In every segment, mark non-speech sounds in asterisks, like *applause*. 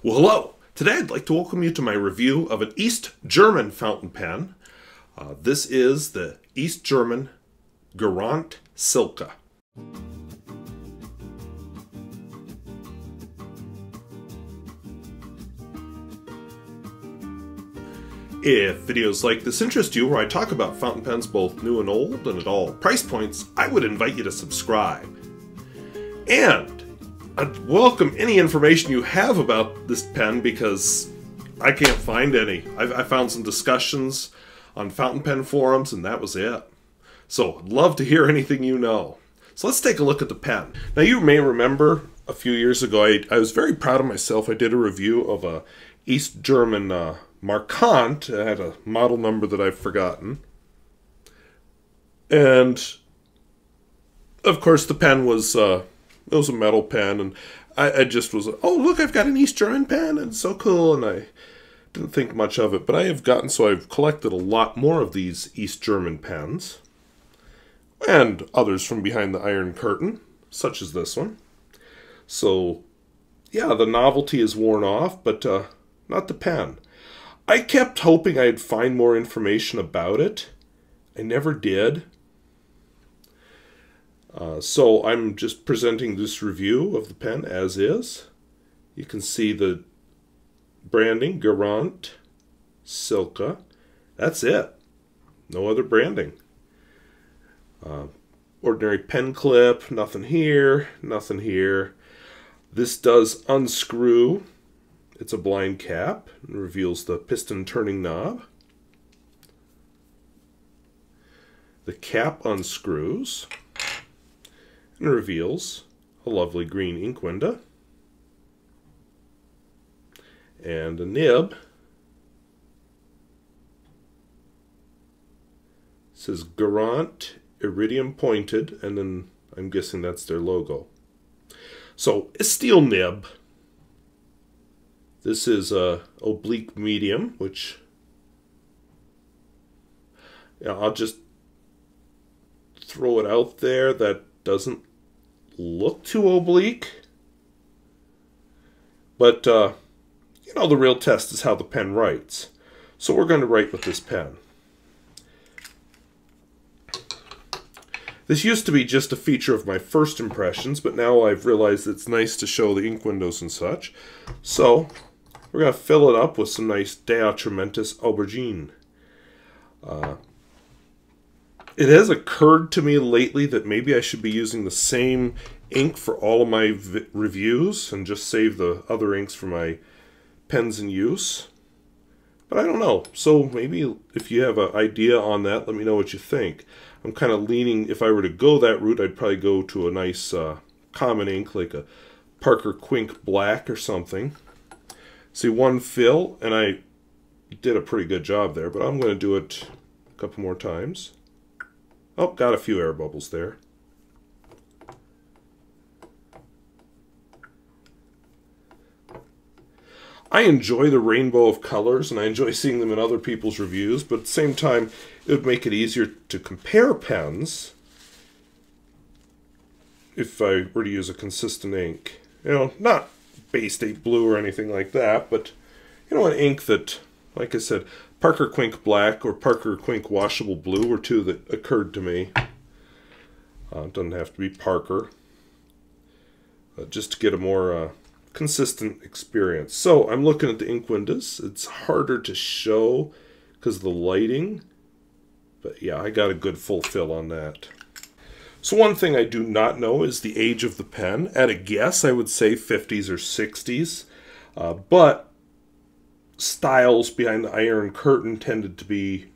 Well, hello. Today I'd like to welcome you to my review of an East German fountain pen. Uh, this is the East German Garant Silka. If videos like this interest you, where I talk about fountain pens both new and old and at all price points, I would invite you to subscribe. And I'd welcome any information you have about this pen because I can't find any. I've, I found some discussions on fountain pen forums and that was it. So I'd love to hear anything you know. So let's take a look at the pen. Now you may remember a few years ago, I, I was very proud of myself. I did a review of a East German uh, Markant. I had a model number that I've forgotten. And of course the pen was uh, it was a metal pen and I, I just was oh look I've got an East German pen and it's so cool and I didn't think much of it. But I have gotten so I've collected a lot more of these East German pens and others from behind the Iron Curtain, such as this one. So, yeah, the novelty is worn off, but uh, not the pen. I kept hoping I'd find more information about it. I never did. Uh, so I'm just presenting this review of the pen as is. You can see the branding, Garant, Silka. That's it. No other branding. Uh, ordinary pen clip, nothing here, nothing here. This does unscrew. It's a blind cap and reveals the piston turning knob. The cap unscrews and reveals a lovely green ink window and a nib. It says Garant iridium pointed, and then I'm guessing that's their logo. So a steel nib. This is a oblique medium, which I'll just throw it out there. That doesn't look too oblique. But, uh, you know, the real test is how the pen writes. So we're going to write with this pen. This used to be just a feature of my first impressions, but now I've realized it's nice to show the ink windows and such. So, we're going to fill it up with some nice De Atramentis Aubergine. Uh, it has occurred to me lately that maybe I should be using the same ink for all of my reviews and just save the other inks for my pens in use. But I don't know. So maybe if you have an idea on that, let me know what you think. I'm kind of leaning, if I were to go that route, I'd probably go to a nice uh, common ink like a Parker Quink Black or something. See, one fill, and I did a pretty good job there, but I'm going to do it a couple more times. Oh, got a few air bubbles there. I enjoy the rainbow of colors and I enjoy seeing them in other people's reviews, but at the same time, it would make it easier to compare pens if I were to use a consistent ink. You know, not Bay Blue or anything like that, but, you know, an ink that, like I said, Parker Quink Black or Parker Quink Washable Blue were two that occurred to me. Uh, it doesn't have to be Parker. Uh, just to get a more uh, consistent experience. So I'm looking at the ink windows. It's harder to show because of the lighting. But yeah, I got a good full fill on that. So one thing I do not know is the age of the pen. At a guess, I would say 50s or 60s. Uh, but styles behind the Iron Curtain tended to be,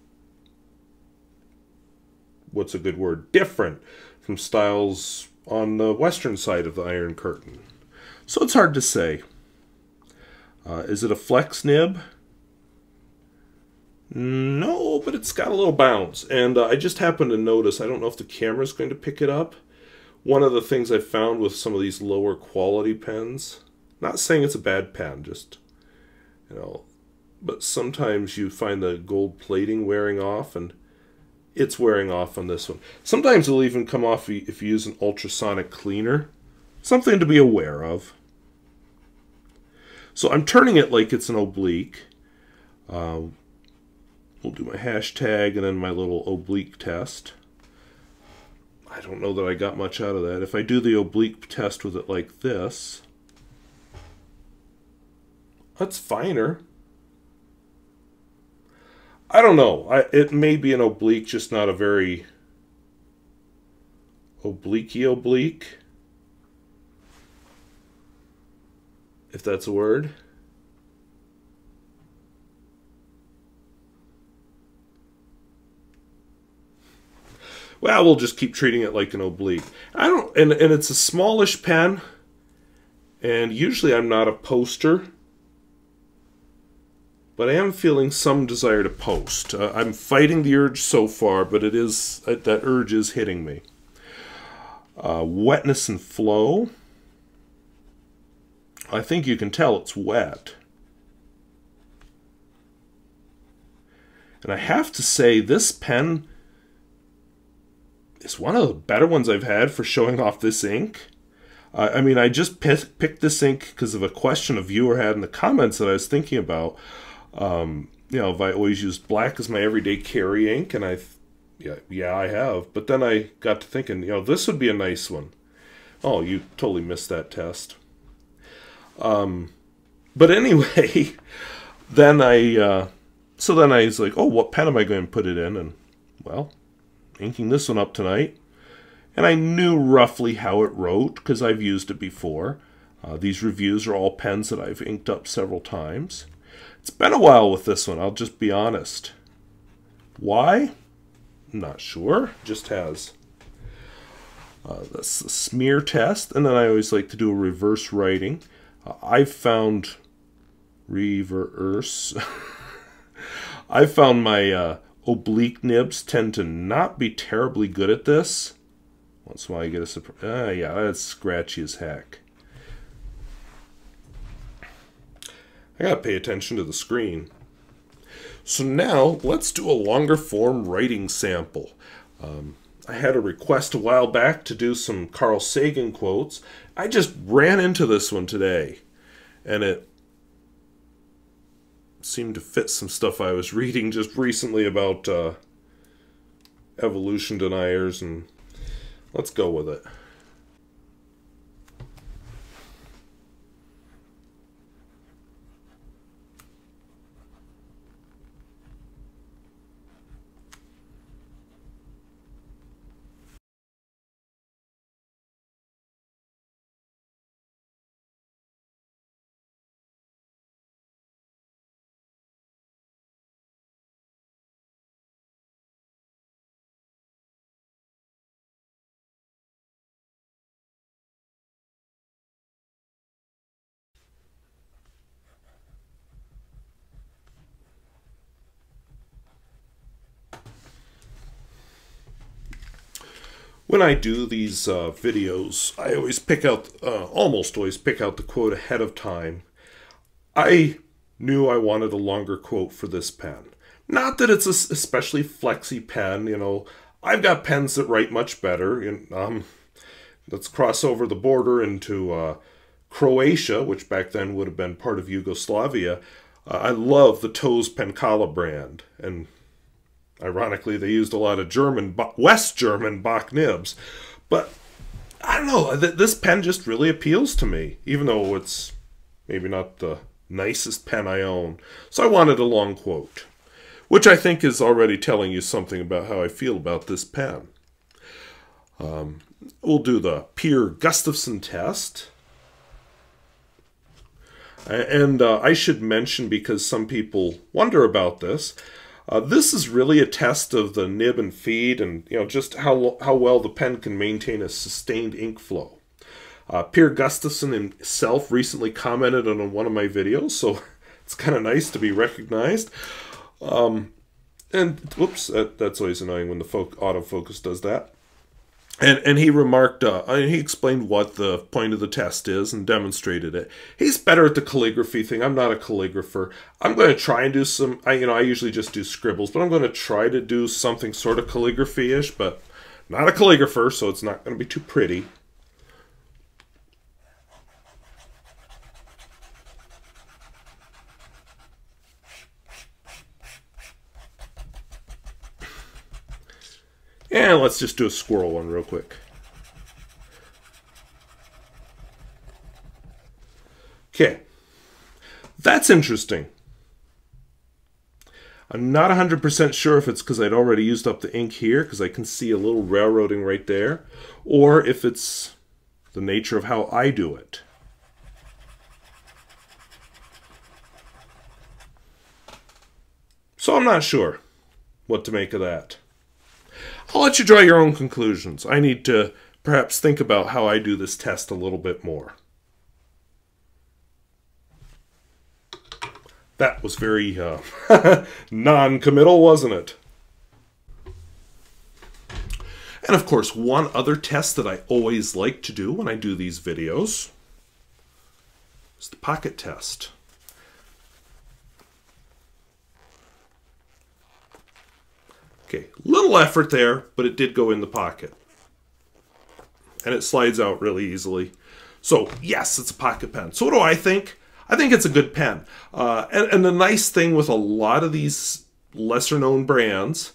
what's a good word, different from styles on the western side of the Iron Curtain. So it's hard to say. Uh, is it a flex nib? No, but it's got a little bounce. And uh, I just happened to notice, I don't know if the camera is going to pick it up. One of the things I found with some of these lower quality pens, not saying it's a bad pen, just, you know, but sometimes you find the gold plating wearing off and it's wearing off on this one. Sometimes it'll even come off if you use an ultrasonic cleaner. Something to be aware of. So I'm turning it like it's an oblique. Um, we'll do my hashtag and then my little oblique test. I don't know that I got much out of that. If I do the oblique test with it like this, that's finer. I don't know. I, it may be an oblique, just not a very obliquey oblique. If that's a word. Well, we'll just keep treating it like an oblique. I don't, and, and it's a smallish pen, and usually I'm not a poster, but I am feeling some desire to post. Uh, I'm fighting the urge so far, but it is, uh, that urge is hitting me. Uh, wetness and flow. I think you can tell it's wet. And I have to say, this pen is one of the better ones I've had for showing off this ink. Uh, I mean, I just picked this ink because of a question a viewer had in the comments that I was thinking about. Um, you know, I always used black as my everyday carry ink, and I, yeah, yeah, I have. But then I got to thinking, you know, this would be a nice one. Oh, you totally missed that test. Um, but anyway, *laughs* then I, uh, so then I was like, oh, what pen am I going to put it in? And well, inking this one up tonight. And I knew roughly how it wrote because I've used it before. Uh, these reviews are all pens that I've inked up several times. It's been a while with this one, I'll just be honest. Why? Not sure. Just has. Uh, the smear test, and then I always like to do a reverse writing. Uh, I've found reverse. *laughs* I've found my uh, oblique nibs tend to not be terribly good at this. Once in a while you get a surprise. Ah, yeah, that's scratchy as heck. I gotta pay attention to the screen. So now, let's do a longer form writing sample. Um, I had a request a while back to do some Carl Sagan quotes. I just ran into this one today, and it seemed to fit some stuff I was *laughs* reading just recently about uh, evolution deniers, and let's go with it. When I do these uh, videos, I always pick out, uh, almost always pick out the quote ahead of time. I knew I wanted a longer quote for this pen. Not that it's a especially flexy pen, you know. I've got pens that write much better. And, um, let's cross over the border into uh, Croatia, which back then would have been part of Yugoslavia. Uh, I love the TOZ Penkala brand, and Ironically, they used a lot of German, West German Bock nibs. But I don't know. This pen just really appeals to me, even though it's maybe not the nicest pen I own. So I wanted a long quote, which I think is already telling you something about how I feel about this pen. Um, we'll do the Per Gustafsson test. And uh, I should mention, because some people wonder about this, uh, this is really a test of the nib and feed and you know just how, how well the pen can maintain a sustained ink flow. Uh, Per Gustafsson himself recently commented on one of my videos, so *laughs* it's kind of nice to be recognized. Um, and whoops, that, that's always annoying when the folk autofocus does that. And, and he remarked, uh, he explained what the point of the test is and demonstrated it. He's better at the calligraphy thing. I'm not a calligrapher. I'm going to try and do some, I, you know, I usually just do scribbles, but I'm going to try to do something sort of calligraphy-ish, but not a calligrapher, so it's not going to be too pretty. And let's just do a squirrel one real quick. Okay. That's interesting. I'm not 100% sure if it's because I'd already used up the ink here, because I can see a little railroading right there, or if it's the nature of how I do it. So I'm not sure what to make of that. I'll let you draw your own conclusions. I need to perhaps think about how I do this test a little bit more. That was very uh, *laughs* non-committal, wasn't it? And of course, one other test that I always like to do when I do these videos is the pocket test. Okay, little effort there, but it did go in the pocket. And it slides out really easily. So, yes, it's a pocket pen. So what do I think? I think it's a good pen. Uh, and, and the nice thing with a lot of these lesser known brands,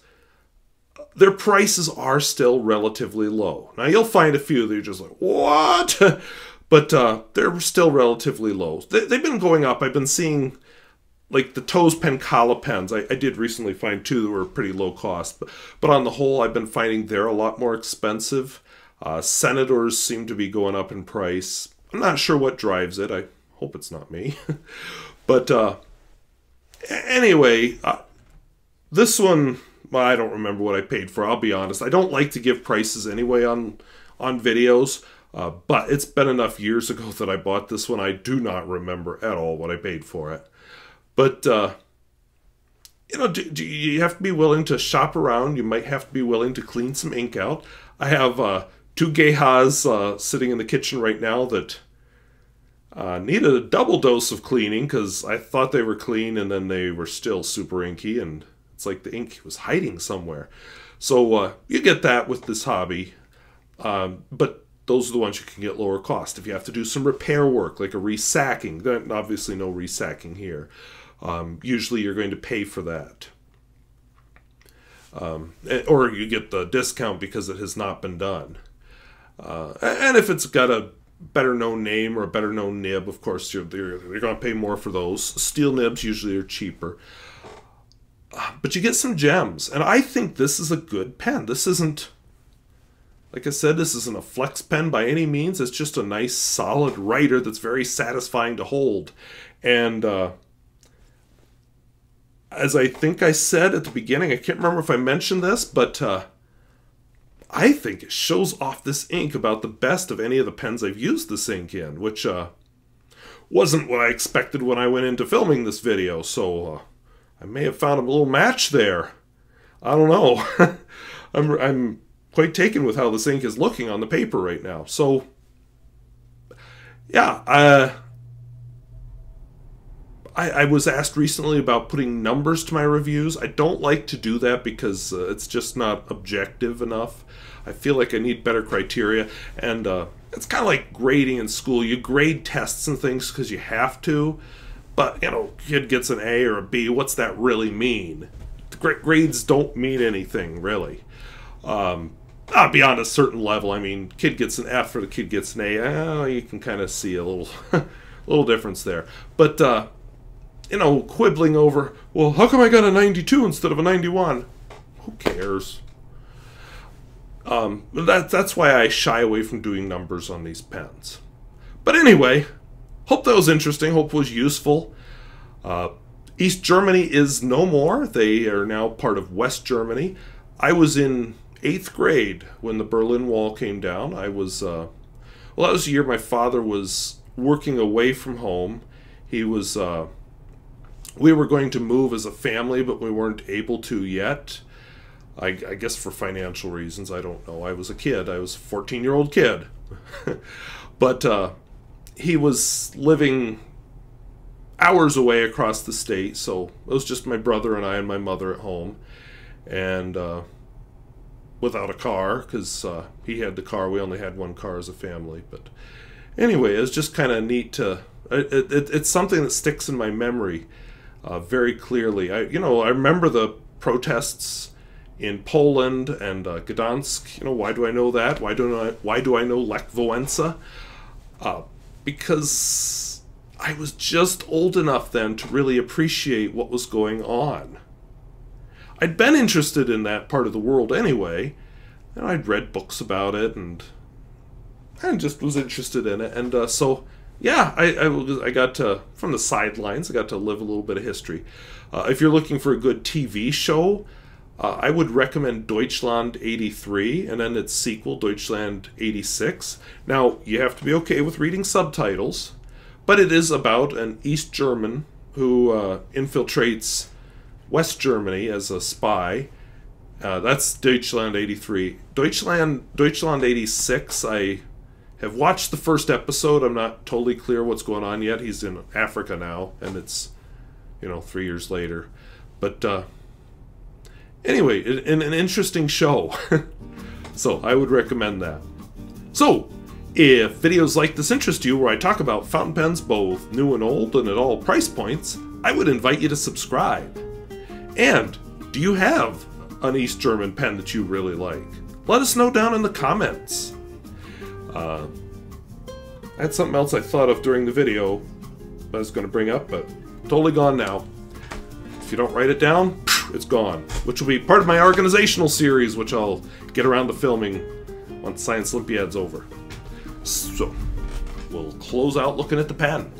their prices are still relatively low. Now you'll find a few that you're just like, what? *laughs* but uh, they're still relatively low. They, have been going up. I've been seeing like the TOZ Penkala pens. I, I, did recently find two that were pretty low cost, but, but on the whole, I've been finding they're a lot more expensive. Uh, Senators seem to be going up in price. I'm not sure what drives it. I Hope it's not me. *laughs* but uh, anyway, uh, this one, well, I don't remember what I paid for. I'll be honest. I don't like to give prices anyway on on videos. Uh, but it's been enough years ago *laughs* that I bought this one. I do not remember at all what I paid for it. But uh, you know, do, do you have to be willing to shop around. You might have to be willing to clean some ink out. I have uh, two Gehas uh, sitting in the kitchen right now that uh, needed a double dose of cleaning because I thought they were clean and then they were still super inky and it's like the ink was hiding somewhere. So uh, you get that with this hobby, um, but those are the ones you can get lower cost. If you have to do some repair work, like a resacking, then obviously no resacking here. Um, usually you're going to pay for that. Um, or you get the discount because it has not been done. Uh, and if it's got a better known name or a better known nib, of course, you're, you're, you're going to pay more for those. Steel nibs usually are cheaper. Uh, but you get some gems. And I think this is a good pen. This isn't, like I said, this isn't a flex pen by any means. It's just a nice, solid writer that's very satisfying to hold. And uh, as I think I said at the beginning, I can't remember if I mentioned this, but. Uh, I think it shows off this ink about the best of any of the pens I've used this ink in, which uh, wasn't what I expected when I went into filming this video, so uh, I may have found a little match there. I don't know. *laughs* I'm, I'm quite taken with how this ink is looking on the paper right now. So, yeah, uh, I, I was asked recently about putting numbers to my reviews. I don't like to do that because uh, it's just not objective enough. I feel like I need better criteria, and uh, it's kind of like grading in school. You grade tests and things because you have to, but you know, kid gets an A or a B. What's that really mean? The grades don't mean anything really. Um, uh, beyond a certain level, I mean, kid gets an F or the kid gets an A. Oh, you can kind of see a little, *laughs* little difference there. But uh, you know, quibbling over, well, how come I got a 92 instead of a 91? Who cares? Um, that, that's why I shy away from doing numbers on these pens. But anyway, hope that was interesting. Hope was useful. Uh, East Germany is no more. They are now part of West Germany. I was in eighth grade when the Berlin Wall came down. I was, uh, well, that was the year my father was working away from home. He was uh, we were going to move as a family, but we weren't able to yet. I, I guess for financial reasons. I don't know. I was a kid. I was a 14 year old kid. *laughs* but uh, he was living hours away across the state, so it was just my brother and I and my mother at home. And uh, without a car, because uh, he had the car. We only had one car as a family. But anyway, it was just kind of neat to. It, it, it's something that sticks in my memory uh, very clearly. I, you know, I remember the protests in Poland and uh, Gdansk. You know, why do I know that? Why do I why do I know Lech Wałęsa? Uh, because I was just old enough then to really appreciate what was going on. I'd been interested in that part of the world anyway, and I'd read books about it and I just was interested in it. And uh, so, yeah, I, I, I, got to, from the sidelines, I got to live a little bit of history. Uh, if you're looking for a good TV show, uh, I would recommend Deutschland 83 and then its sequel, Deutschland 86. Now, you have to be okay with reading subtitles, but it is about an East German who uh, infiltrates West Germany as a spy. Uh, that's Deutschland 83. Deutschland Deutschland 86, I have watched the first episode. I'm not totally clear what's going on yet. He's in Africa now, and it's, you know, three years later. But uh, anyway, an, an interesting show. *laughs* so I would recommend that. So, if videos like this interest you, where I talk about fountain pens both new and old and at all price points, I would invite you to subscribe. And do you have an East German pen that you really like? Let us know down in the comments. Uh, I had something else I thought of during the video I was going to bring up, but totally gone now. If you don't write it down, it's gone. Which will be part of my organizational series, which I'll get around to filming once Science Olympiad's over. So, we'll close out looking at the pen.